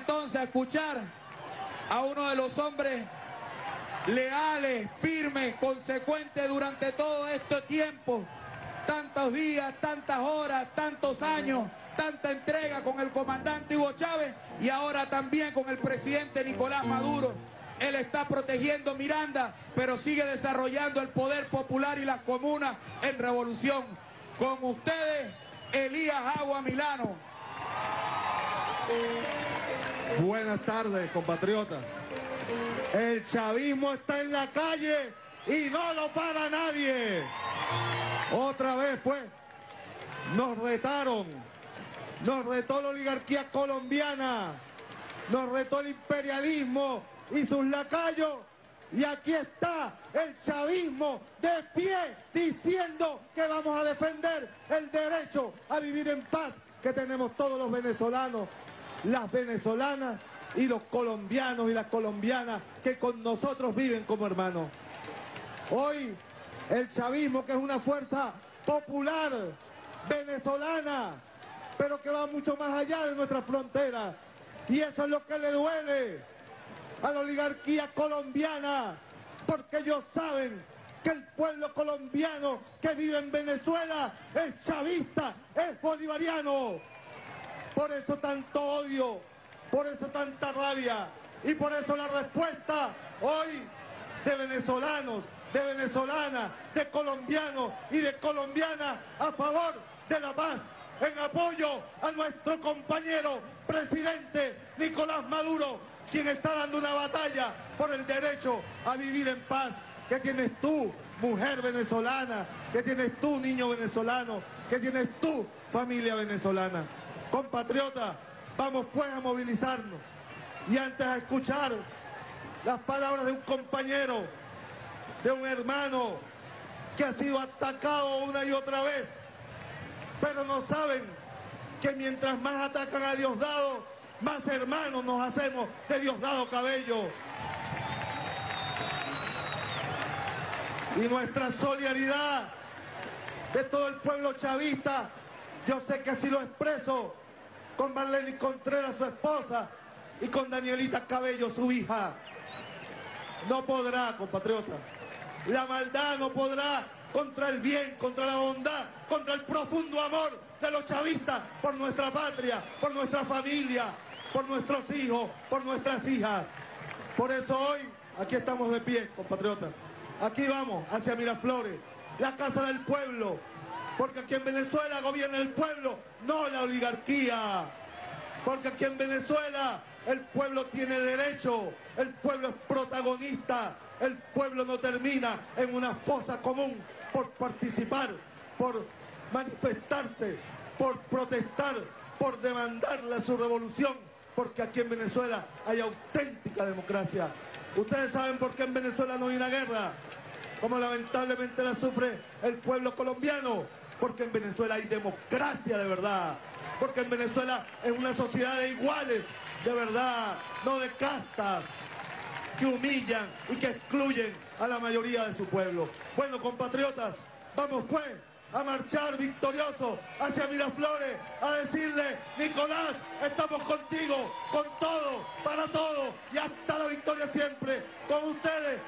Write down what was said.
entonces a escuchar a uno de los hombres leales, firmes, consecuentes durante todo este tiempo, tantos días, tantas horas, tantos años, tanta entrega con el comandante Hugo Chávez y ahora también con el presidente Nicolás Maduro. Él está protegiendo Miranda, pero sigue desarrollando el poder popular y las comunas en revolución. Con ustedes, Elías Agua Milano. Buenas tardes, compatriotas. El chavismo está en la calle y no lo para nadie. Otra vez, pues, nos retaron. Nos retó la oligarquía colombiana. Nos retó el imperialismo y sus lacayos. Y aquí está el chavismo de pie diciendo que vamos a defender el derecho a vivir en paz que tenemos todos los venezolanos, las venezolanas y los colombianos y las colombianas que con nosotros viven como hermanos. Hoy el chavismo, que es una fuerza popular, venezolana, pero que va mucho más allá de nuestra frontera. Y eso es lo que le duele a la oligarquía colombiana, porque ellos saben que el pueblo colombiano que vive en Venezuela es chavista, es bolivariano. Por eso tanto odio, por eso tanta rabia y por eso la respuesta hoy de venezolanos, de venezolanas, de colombianos y de colombianas a favor de la paz, en apoyo a nuestro compañero presidente Nicolás Maduro, quien está dando una batalla por el derecho a vivir en paz. ¿Qué tienes tú, mujer venezolana? ¿Qué tienes tú, niño venezolano? ¿Qué tienes tú, familia venezolana? Compatriota, vamos pues a movilizarnos. Y antes de escuchar las palabras de un compañero, de un hermano que ha sido atacado una y otra vez, pero no saben que mientras más atacan a Diosdado, más hermanos nos hacemos de Diosdado Cabello. Y nuestra solidaridad de todo el pueblo chavista, yo sé que así lo expreso con Marlene Contreras, su esposa, y con Danielita Cabello, su hija. No podrá, compatriota. La maldad no podrá contra el bien, contra la bondad, contra el profundo amor de los chavistas por nuestra patria, por nuestra familia, por nuestros hijos, por nuestras hijas. Por eso hoy aquí estamos de pie, compatriotas. Aquí vamos, hacia Miraflores, la casa del pueblo, porque aquí en Venezuela gobierna el pueblo, no la oligarquía. Porque aquí en Venezuela el pueblo tiene derecho, el pueblo es protagonista, el pueblo no termina en una fosa común por participar, por manifestarse, por protestar, por demandarle su revolución, porque aquí en Venezuela hay auténtica democracia. Ustedes saben por qué en Venezuela no hay una guerra, como lamentablemente la sufre el pueblo colombiano, porque en Venezuela hay democracia de verdad, porque en Venezuela es una sociedad de iguales, de verdad, no de castas que humillan y que excluyen a la mayoría de su pueblo. Bueno, compatriotas, vamos pues a marchar victoriosos hacia Miraflores, a decirle, Nicolás, estamos contigo, con todo, para todo, y hasta la victoria siempre. Con ustedes.